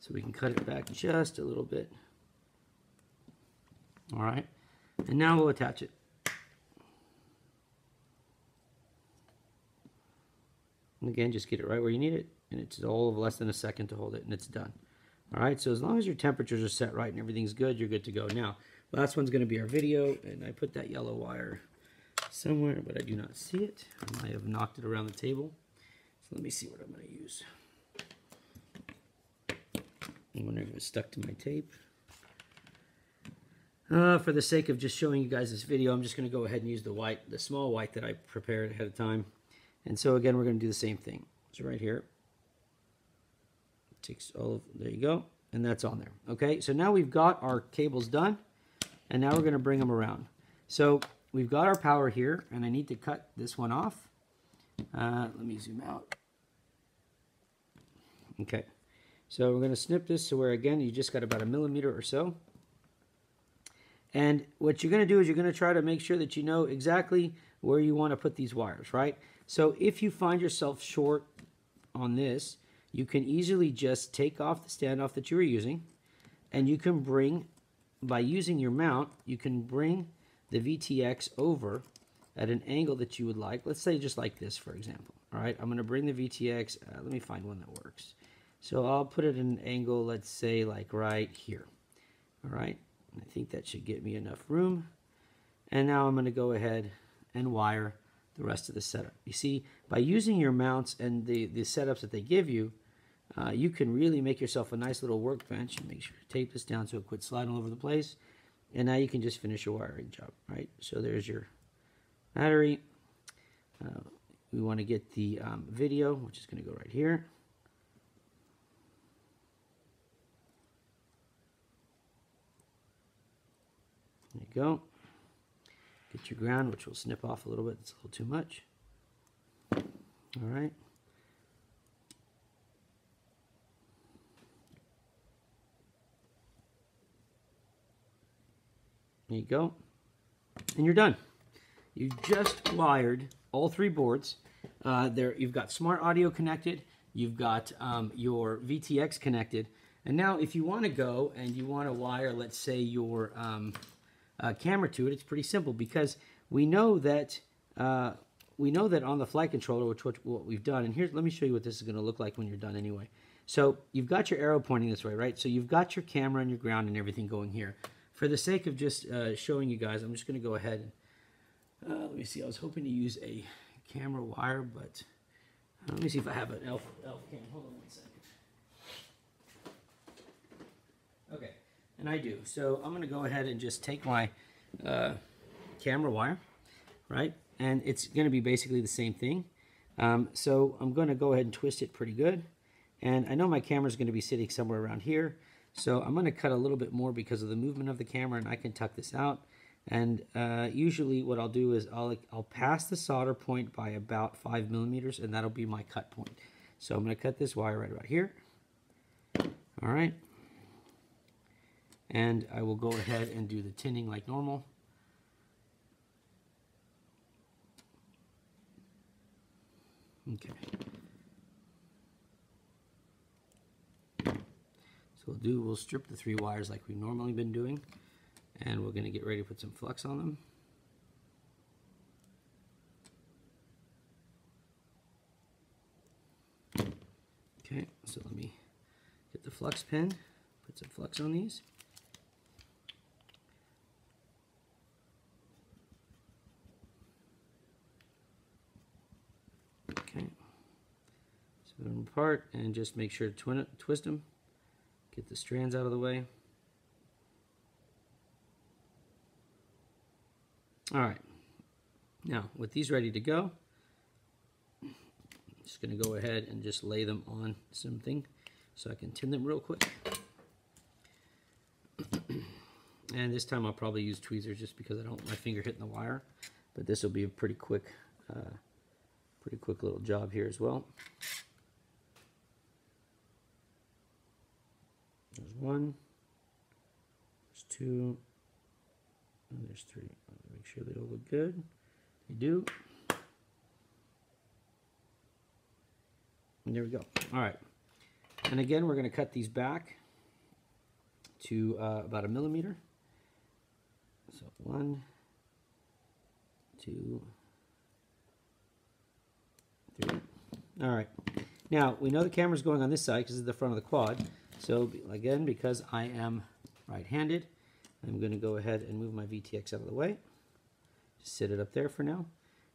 So we can cut it back just a little bit. All right, and now we'll attach it. Again, just get it right where you need it, and it's all of less than a second to hold it, and it's done. All right, so as long as your temperatures are set right and everything's good, you're good to go. Now, last one's gonna be our video, and I put that yellow wire somewhere, but I do not see it. I might have knocked it around the table. So let me see what I'm gonna use. I'm wondering if it's stuck to my tape. Uh, for the sake of just showing you guys this video, I'm just going to go ahead and use the white, the small white that I prepared ahead of time. And so again, we're going to do the same thing. So right here, takes all of, there you go, and that's on there. Okay, so now we've got our cables done, and now we're going to bring them around. So we've got our power here, and I need to cut this one off. Uh, let me zoom out. Okay. So we're going to snip this to where, again, you just got about a millimeter or so. And what you're going to do is you're going to try to make sure that you know exactly where you want to put these wires, right? So if you find yourself short on this, you can easily just take off the standoff that you were using, and you can bring, by using your mount, you can bring the VTX over at an angle that you would like. Let's say just like this, for example. All right, I'm going to bring the VTX. Uh, let me find one that works. So I'll put it in an angle, let's say like right here. All right, I think that should get me enough room. And now I'm gonna go ahead and wire the rest of the setup. You see, by using your mounts and the, the setups that they give you, uh, you can really make yourself a nice little workbench and make sure to tape this down so it quits sliding all over the place. And now you can just finish your wiring job, right? So there's your battery. Uh, we want to get the um, video, which is going to go right here. There you go. Get your ground, which will snip off a little bit. It's a little too much. All right. There you go. And you're done. You just wired all three boards. Uh, there, you've got smart audio connected. You've got um, your VTX connected. And now if you want to go and you want to wire, let's say your um, uh, camera to it, it's pretty simple because we know that uh, we know that on the flight controller, which what, what we've done, and here's let me show you what this is going to look like when you're done anyway. So you've got your arrow pointing this way, right? So you've got your camera and your ground and everything going here. For the sake of just uh, showing you guys, I'm just going to go ahead and uh, let me see. I was hoping to use a camera wire, but uh, let me see if I have an elf, elf cam. Hold on one second. Okay, and I do. So I'm going to go ahead and just take my uh, camera wire, right? And it's going to be basically the same thing. Um, so I'm going to go ahead and twist it pretty good. And I know my camera is going to be sitting somewhere around here. So I'm going to cut a little bit more because of the movement of the camera and I can tuck this out. And uh, usually what I'll do is I'll, I'll pass the solder point by about five millimeters and that'll be my cut point. So I'm going to cut this wire right about here. All right. And I will go ahead and do the tinning like normal. Okay. So we'll do, we'll strip the three wires like we've normally been doing, and we're gonna get ready to put some flux on them. Okay, so let me get the flux pen, put some flux on these. Okay, them apart and just make sure to twist them Get the strands out of the way. All right. Now, with these ready to go, I'm just going to go ahead and just lay them on something so I can tin them real quick. and this time I'll probably use tweezers just because I don't want my finger hitting the wire. But this will be a pretty quick, uh, pretty quick little job here as well. One, there's two, and there's three. Make sure they all look good. They do. And there we go. All right. And again, we're going to cut these back to uh, about a millimeter. So one, two, three. All right. Now, we know the camera's going on this side because it's the front of the quad. So again, because I am right-handed, I'm going to go ahead and move my VTX out of the way. Just sit it up there for now.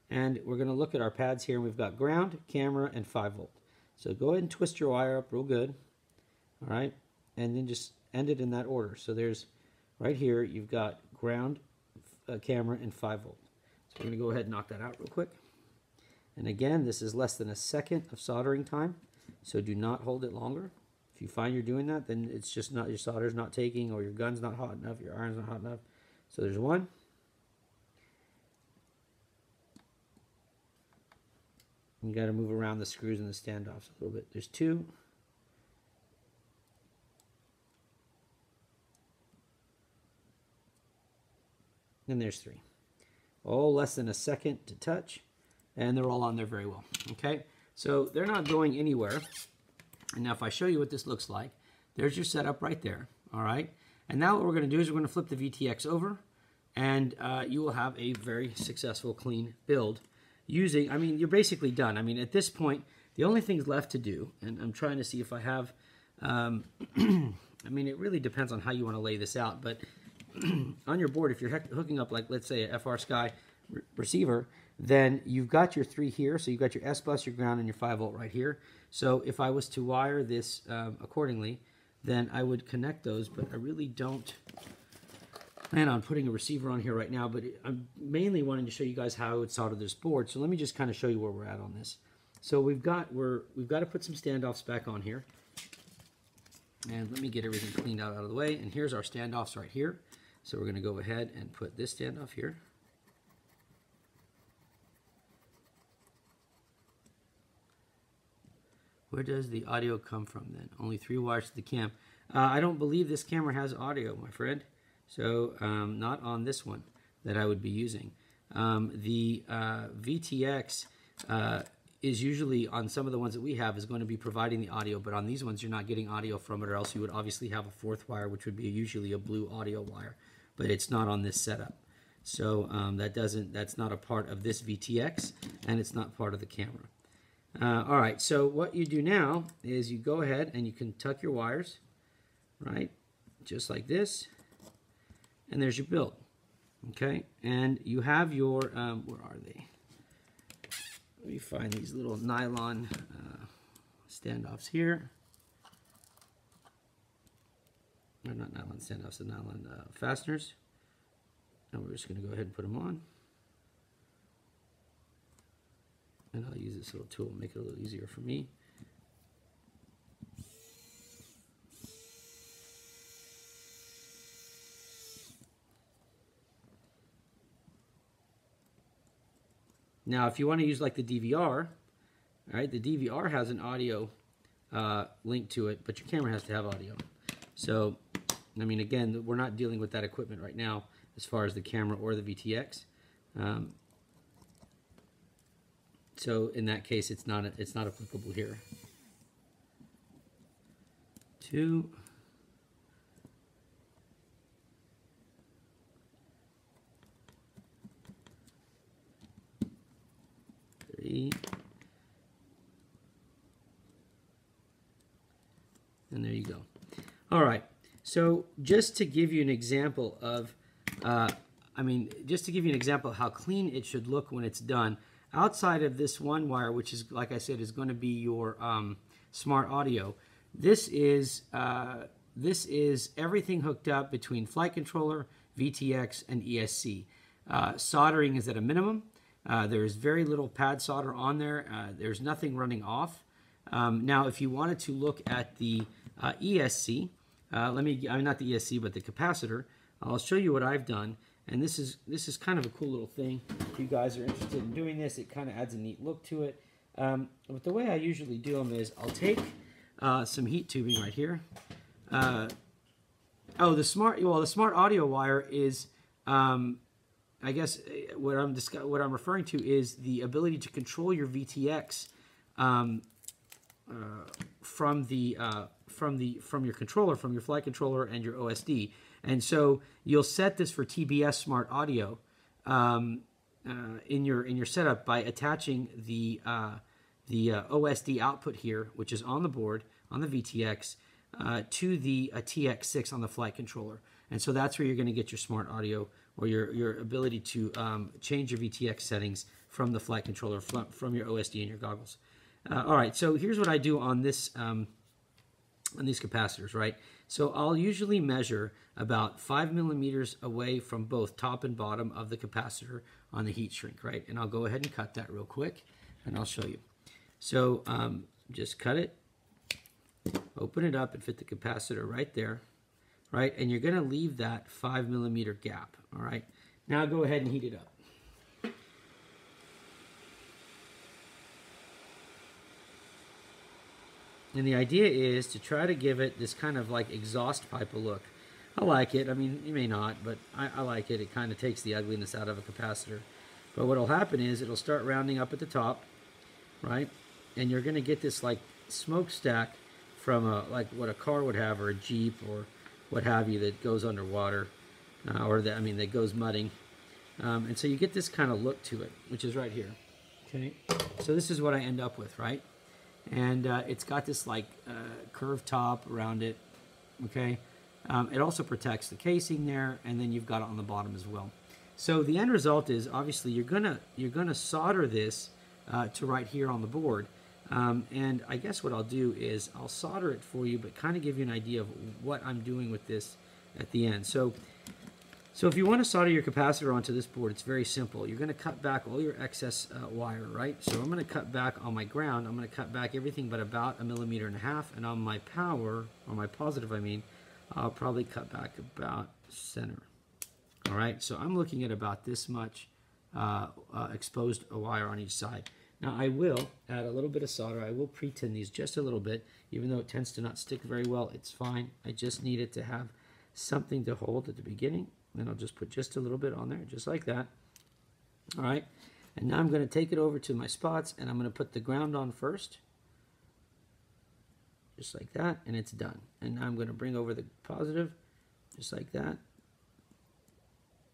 And we're going to look at our pads here. We've got ground, camera, and 5 volt. So go ahead and twist your wire up real good. All right. And then just end it in that order. So there's right here, you've got ground, uh, camera, and 5 volt. So we're going to go ahead and knock that out real quick. And again, this is less than a second of soldering time. So do not hold it longer. You find you're doing that, then it's just not your solder's not taking or your gun's not hot enough, your iron's not hot enough. So there's one. You got to move around the screws and the standoffs a little bit. There's two. And there's three. All less than a second to touch. And they're all on there very well. Okay, so they're not going anywhere. And now if I show you what this looks like, there's your setup right there, all right? And now what we're gonna do is we're gonna flip the VTX over and uh, you will have a very successful clean build using, I mean, you're basically done. I mean, at this point, the only things left to do, and I'm trying to see if I have, um, I mean, it really depends on how you wanna lay this out, but on your board, if you're hooking up like, let's say a FrSky re receiver, then you've got your three here. So you've got your S bus, your ground, and your 5 volt right here. So if I was to wire this um, accordingly, then I would connect those, but I really don't plan on putting a receiver on here right now, but I'm mainly wanting to show you guys how I would solder this board. So let me just kind of show you where we're at on this. So we've got, we're, we've got to put some standoffs back on here. And let me get everything cleaned out, out of the way. And here's our standoffs right here. So we're going to go ahead and put this standoff here. Where does the audio come from then? Only three wires to the cam. Uh, I don't believe this camera has audio, my friend. So um, not on this one that I would be using. Um, the uh, VTX uh, is usually on some of the ones that we have is going to be providing the audio, but on these ones you're not getting audio from it, or else you would obviously have a fourth wire, which would be usually a blue audio wire, but it's not on this setup. So um, that doesn't, that's not a part of this VTX, and it's not part of the camera. Uh, all right, so what you do now is you go ahead and you can tuck your wires, right, just like this, and there's your build, okay? And you have your, um, where are they? Let me find these little nylon uh, standoffs here. Or not nylon standoffs, the nylon uh, fasteners. And we're just going to go ahead and put them on. And I'll use this little tool to make it a little easier for me. Now, if you want to use like the DVR, all right, the DVR has an audio uh, link to it, but your camera has to have audio. So, I mean, again, we're not dealing with that equipment right now as far as the camera or the VTX. Um, so in that case, it's not it's not applicable here. Two. Three. And there you go. All right. So just to give you an example of, uh, I mean, just to give you an example of how clean it should look when it's done, outside of this one wire, which is, like I said, is going to be your um, smart audio, this is, uh, this is everything hooked up between flight controller, VTX, and ESC. Uh, soldering is at a minimum. Uh, there's very little pad solder on there. Uh, there's nothing running off. Um, now, if you wanted to look at the uh, ESC, uh, let me, I mean, not the ESC, but the capacitor, I'll show you what I've done. And this is this is kind of a cool little thing. If you guys are interested in doing this, it kind of adds a neat look to it. Um, but the way I usually do them is I'll take uh, some heat tubing right here. Uh, oh, the smart well, the smart audio wire is, um, I guess uh, what I'm what I'm referring to is the ability to control your VTX um, uh, from the uh, from the from your controller, from your flight controller and your OSD. And so you'll set this for TBS Smart Audio um, uh, in your in your setup by attaching the uh, the uh, OSD output here, which is on the board on the VTX, uh, to the uh, TX6 on the flight controller. And so that's where you're going to get your smart audio or your, your ability to um, change your VTX settings from the flight controller from, from your OSD and your goggles. Uh, all right, so here's what I do on this um, on these capacitors, right? So I'll usually measure about five millimeters away from both top and bottom of the capacitor on the heat shrink, right? And I'll go ahead and cut that real quick and I'll show you. So um, just cut it, open it up and fit the capacitor right there, right? And you're gonna leave that five millimeter gap, all right? Now go ahead and heat it up. And the idea is to try to give it this kind of like exhaust pipe look. I like it. I mean, you may not, but I, I like it. It kind of takes the ugliness out of a capacitor. But what will happen is it'll start rounding up at the top, right? And you're going to get this like smokestack from a, like what a car would have or a Jeep or what have you that goes underwater uh, or that, I mean, that goes mudding. Um, and so you get this kind of look to it, which is right here. Okay. So this is what I end up with, right? And uh, it's got this like uh, curved top around it okay? Um, it also protects the casing there and then you've got it on the bottom as well. So the end result is obviously you're gonna you're gonna solder this uh, to right here on the board. Um, and I guess what I'll do is I'll solder it for you but kind of give you an idea of what I'm doing with this at the end. So so if you want to solder your capacitor onto this board, it's very simple. You're going to cut back all your excess uh, wire, right? So I'm going to cut back on my ground. I'm going to cut back everything but about a millimeter and a half. And on my power, or my positive, I mean, I'll probably cut back about center. All right, so I'm looking at about this much uh, uh, exposed wire on each side. Now I will add a little bit of solder. I will pre-tin these just a little bit, even though it tends to not stick very well. It's fine. I just need it to have something to hold at the beginning then I'll just put just a little bit on there, just like that. All right. And now I'm going to take it over to my spots and I'm going to put the ground on first. Just like that, and it's done. And now I'm going to bring over the positive, just like that.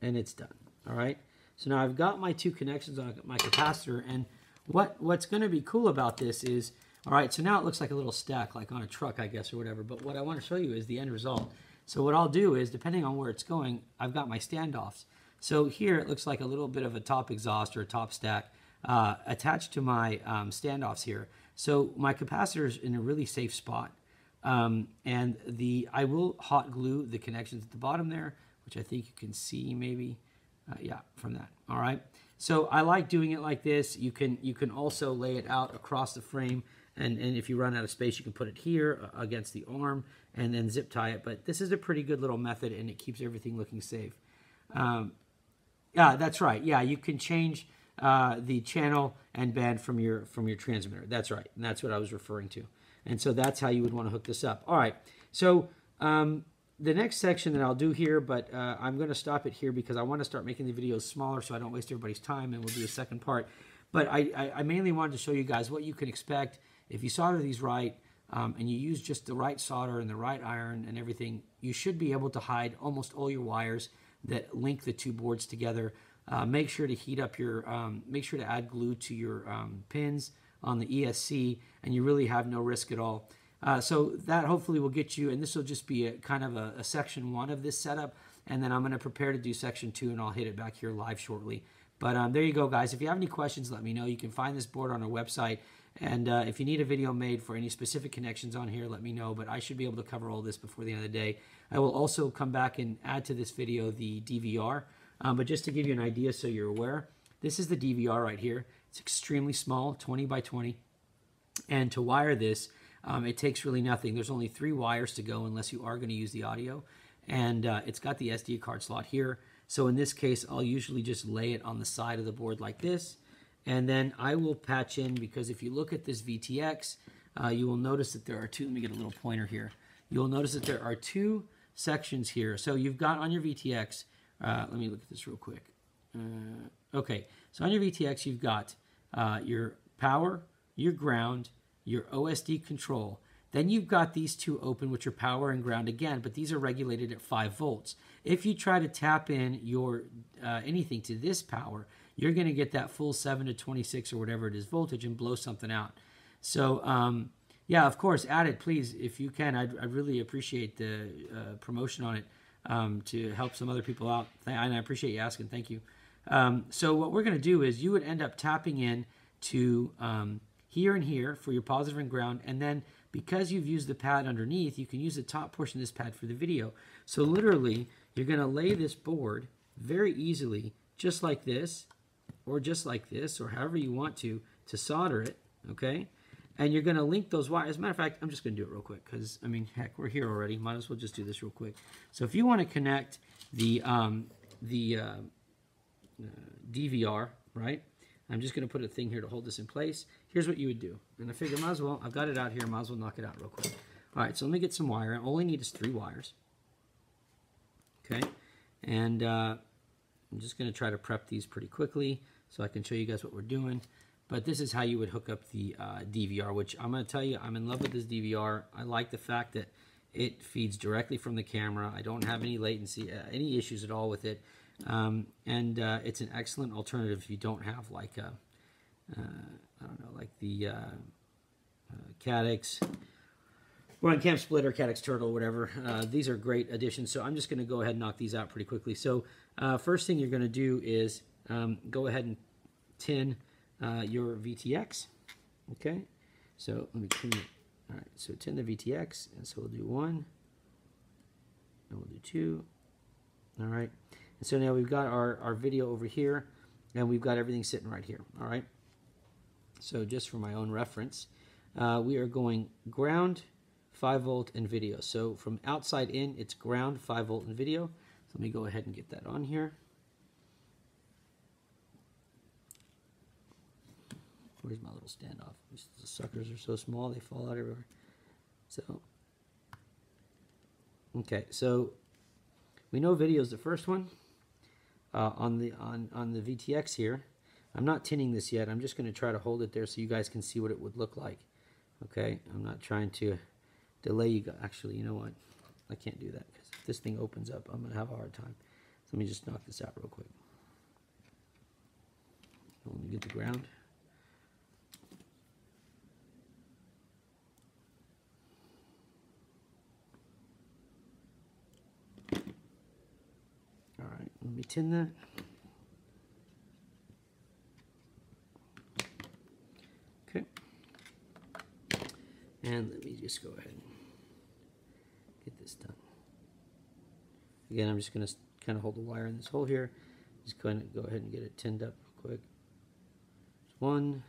And it's done. All right. So now I've got my two connections on my capacitor. And what, what's going to be cool about this is, all right, so now it looks like a little stack, like on a truck, I guess, or whatever. But what I want to show you is the end result. So what I'll do is, depending on where it's going, I've got my standoffs. So here it looks like a little bit of a top exhaust or a top stack uh, attached to my um, standoffs here. So my capacitor is in a really safe spot. Um, and the I will hot glue the connections at the bottom there, which I think you can see maybe. Uh, yeah, from that. All right. So I like doing it like this. You can you can also lay it out across the frame. And, and if you run out of space, you can put it here uh, against the arm and then zip tie it. But this is a pretty good little method, and it keeps everything looking safe. Um, yeah, that's right. Yeah, you can change uh, the channel and band from your from your transmitter. That's right, and that's what I was referring to. And so that's how you would want to hook this up. All right. So um, the next section that I'll do here, but uh, I'm going to stop it here because I want to start making the videos smaller so I don't waste everybody's time, and we'll do a second part. But I, I, I mainly wanted to show you guys what you can expect if you solder these right um, and you use just the right solder and the right iron and everything. You should be able to hide almost all your wires that link the two boards together. Uh, make sure to heat up your, um, make sure to add glue to your um, pins on the ESC, and you really have no risk at all. Uh, so that hopefully will get you, and this will just be a kind of a, a section one of this setup, and then I'm going to prepare to do section two, and I'll hit it back here live shortly. But um, there you go, guys. If you have any questions, let me know. You can find this board on our website. And uh, if you need a video made for any specific connections on here, let me know. But I should be able to cover all this before the end of the day. I will also come back and add to this video the DVR. Um, but just to give you an idea so you're aware, this is the DVR right here. It's extremely small, 20 by 20. And to wire this, um, it takes really nothing. There's only three wires to go unless you are going to use the audio. And uh, it's got the SD card slot here. So in this case, I'll usually just lay it on the side of the board like this. And then I will patch in, because if you look at this VTX, uh, you will notice that there are two, let me get a little pointer here. You'll notice that there are two sections here. So you've got on your VTX, uh, let me look at this real quick. Uh, okay, so on your VTX, you've got uh, your power, your ground, your OSD control. Then you've got these two open, which are power and ground again, but these are regulated at 5 volts. If you try to tap in your uh, anything to this power, you're going to get that full 7 to 26 or whatever it is voltage and blow something out. So, um, yeah, of course, add it, please, if you can. I'd, I'd really appreciate the uh, promotion on it um, to help some other people out. And I appreciate you asking. Thank you. Um, so what we're going to do is you would end up tapping in to um, here and here for your positive and ground, and then because you've used the pad underneath, you can use the top portion of this pad for the video. So literally, you're going to lay this board very easily, just like this, or just like this, or however you want to, to solder it, okay? And you're going to link those wires. As a matter of fact, I'm just going to do it real quick because, I mean, heck, we're here already. Might as well just do this real quick. So if you want to connect the, um, the uh, uh, DVR, right? I'm just going to put a thing here to hold this in place. Here's what you would do. And I figure might as well, I've got it out here, might as well knock it out real quick. All right, so let me get some wire. All I only need is three wires. Okay, and uh, I'm just going to try to prep these pretty quickly so I can show you guys what we're doing. But this is how you would hook up the uh, DVR, which I'm going to tell you, I'm in love with this DVR. I like the fact that it feeds directly from the camera. I don't have any latency, uh, any issues at all with it. Um, and uh, it's an excellent alternative if you don't have like a, uh, I don't know, like the uh, uh Caddx, RunCam Splitter, Caddx Turtle, whatever. Uh, these are great additions. So I'm just going to go ahead and knock these out pretty quickly. So uh, first thing you're going to do is um, go ahead and tin your VTX. Okay, so let me tin it. All right, so tin the VTX, and so we'll do one, and we'll do two. All right. And so now we've got our, our video over here, and we've got everything sitting right here, all right? So just for my own reference, uh, we are going ground, 5 volt, and video. So from outside in, it's ground, 5 volt, and video. Let me go ahead and get that on here. Where's my little standoff? These suckers are so small, they fall out everywhere. So, okay, so we know video is the first one uh, on the on on the VTX here. I'm not tinning this yet. I'm just going to try to hold it there so you guys can see what it would look like. Okay, I'm not trying to delay you. Actually, you know what? I can't do that because if this thing opens up, I'm going to have a hard time. So let me just knock this out real quick. Let me get the ground. All right, let me tin that. Okay. And let me just go ahead and get this done. Again, I'm just going to kind of hold the wire in this hole here. Just going to go ahead and get it tinned up real quick. One.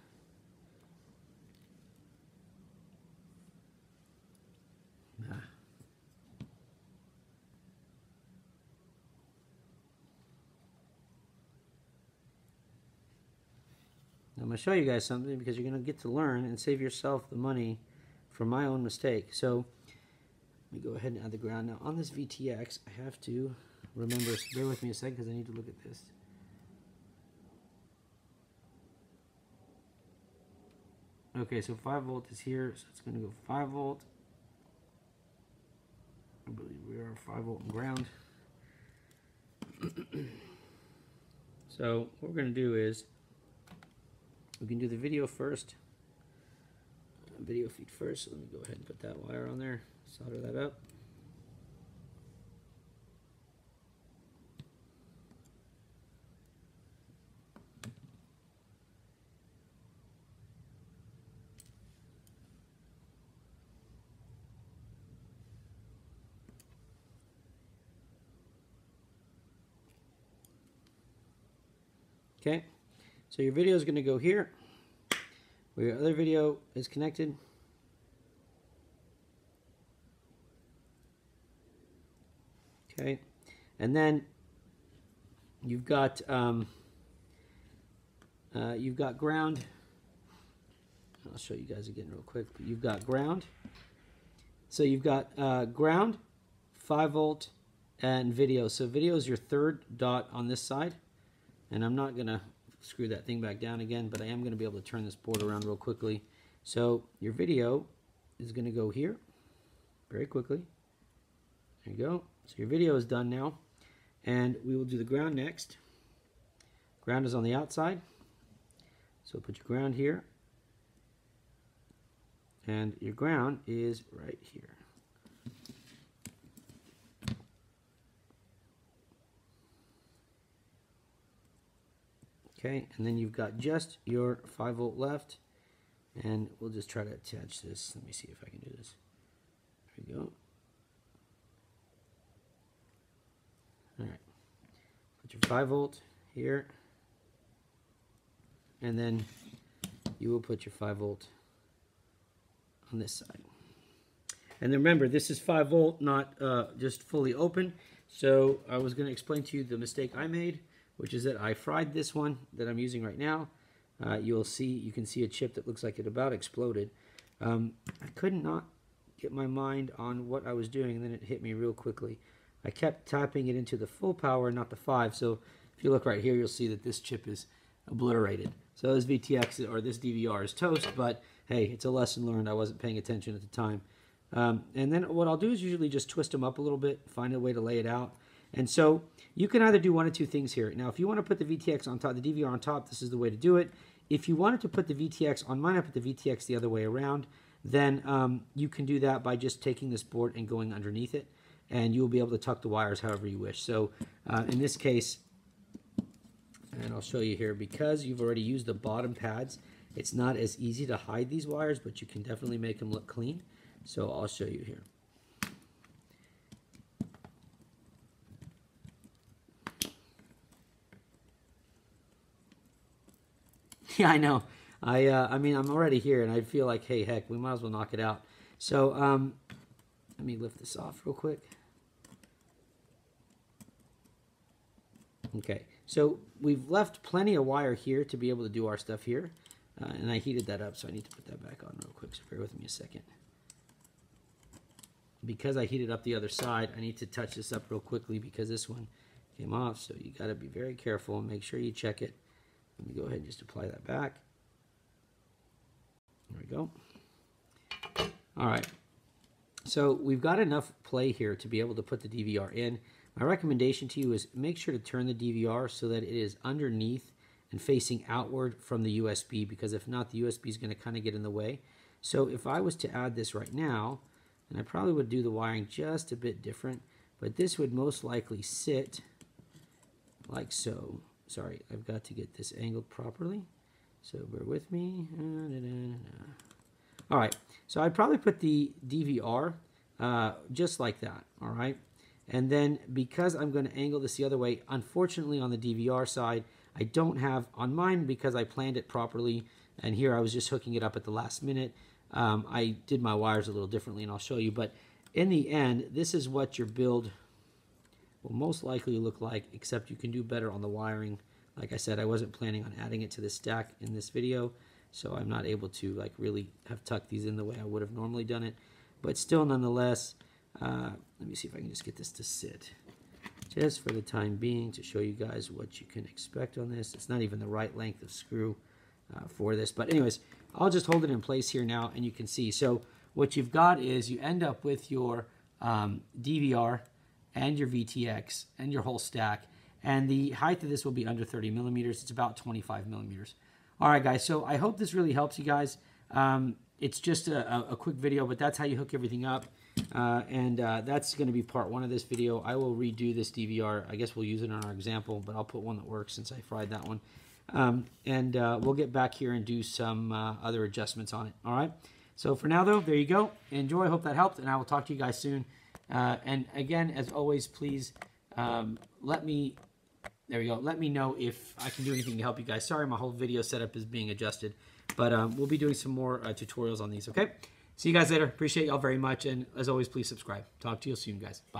Ah. I'm going to show you guys something because you're going to get to learn and save yourself the money from my own mistake. So let me go ahead and add the ground. Now on this VTX, I have to remember, bear with me a second because I need to look at this. Okay, so 5 volt is here, so it's going to go 5 volt. I believe we are 5 volt and ground. so what we're going to do is we can do the video first. Video feed first. So let me go ahead and put that wire on there. Solder that up. Okay, so your video is going to go here, where your other video is connected. Okay, and then you've got um, uh, you've got ground. I'll show you guys again real quick. But you've got ground. So you've got uh, ground, 5 volt, and video. So video is your third dot on this side. And I'm not going to screw that thing back down again, but I am going to be able to turn this board around real quickly. So your video is going to go here very quickly. There you go. So your video is done now. And we will do the ground next. Ground is on the outside. So put your ground here. And your ground is right here. Okay, and then you've got just your 5 volt left. And we'll just try to attach this. Let me see if I can do this. There we go. Your 5 volt here. And then you will put your 5 volt on this side. And then remember, this is 5 volt, not uh, just fully open. So I was going to explain to you the mistake I made which is that I fried this one that I'm using right now. Uh, you'll see, you can see a chip that looks like it about exploded. Um, I could not get my mind on what I was doing, and then it hit me real quickly. I kept tapping it into the full power, not the 5, so if you look right here, you'll see that this chip is obliterated. So this VTX, or this DVR is toast, but hey, it's a lesson learned. I wasn't paying attention at the time. Um, and then what I'll do is usually just twist them up a little bit, find a way to lay it out. And so you can either do one of two things here. Now, if you want to put the VTX on top, the DVR on top, this is the way to do it. If you wanted to put the VTX on mine, I put the VTX the other way around, then um, you can do that by just taking this board and going underneath it, and you'll be able to tuck the wires however you wish. So uh, in this case, and I'll show you here, because you've already used the bottom pads, it's not as easy to hide these wires, but you can definitely make them look clean. So I'll show you here. Yeah, I know. I uh, I mean, I'm already here, and I feel like, hey, heck, we might as well knock it out. So um, let me lift this off real quick. Okay, so we've left plenty of wire here to be able to do our stuff here. Uh, and I heated that up, so I need to put that back on real quick, so bear with me a second. Because I heated up the other side, I need to touch this up real quickly because this one came off, so you got to be very careful and make sure you check it Let me go ahead and just apply that back. There we go. All right. So we've got enough play here to be able to put the DVR in. My recommendation to you is make sure to turn the DVR so that it is underneath and facing outward from the USB because if not, the USB is going to kind of get in the way. So if I was to add this right now, and I probably would do the wiring just a bit different, but this would most likely sit like so. Sorry, I've got to get this angled properly. So bear with me. All right, so I'd probably put the DVR uh, just like that, all right? And then because I'm going to angle this the other way, unfortunately on the DVR side, I don't have on mine because I planned it properly. And here I was just hooking it up at the last minute. Um, I did my wires a little differently and I'll show you. But in the end, this is what your build will most likely look like, except you can do better on the wiring. Like I said, I wasn't planning on adding it to the stack in this video, so I'm not able to like really have tucked these in the way I would have normally done it. But still, nonetheless, uh, let me see if I can just get this to sit. Just for the time being to show you guys what you can expect on this. It's not even the right length of screw uh, for this. But anyways, I'll just hold it in place here now and you can see. So what you've got is you end up with your um, DVR and your VTX and your whole stack. And the height of this will be under 30 millimeters. It's about 25 millimeters. All right, guys. So I hope this really helps you guys. Um, it's just a, a, quick video, but that's how you hook everything up. Uh, and uh, that's going to be part one of this video. I will redo this DVR. I guess we'll use it on our example, but I'll put one that works since I fried that one. Um, and uh, we'll get back here and do some uh, other adjustments on it. All right. So for now, though, there you go. Enjoy. Hope that helped, and I will talk to you guys soon. Uh, and again, as always, please um, let me, there we go, let me know if I can do anything to help you guys. Sorry, my whole video setup is being adjusted, but um, we'll be doing some more uh, tutorials on these, okay? See you guys later. Appreciate y'all very much, and as always, please subscribe. Talk to you soon, guys. Bye.